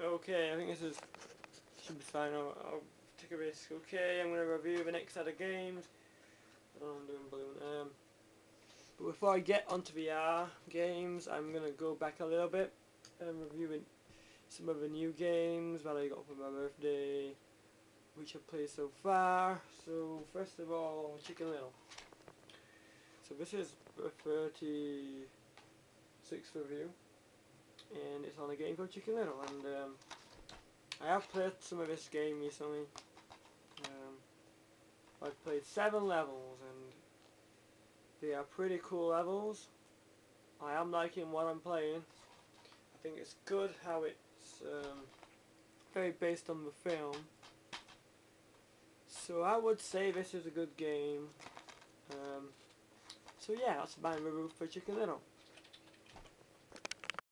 Okay, I think this is should be fine. I'll, I'll take a risk. Okay, I'm going to review the next set of games. I don't know I'm doing balloon. Um, but before I get onto the VR games, I'm going to go back a little bit and reviewing some of the new games that I got for my birthday, which I've played so far. So first of all, Chicken Little. So this is the 36th review, and it's on a game called Chicken Little, and um, I have played some of this game recently. Um, I've played seven levels and they are pretty cool levels. I am liking what I'm playing. I think it's good how it's um, very based on the film. So I would say this is a good game. Um, so yeah, that's my review for Chicken Little.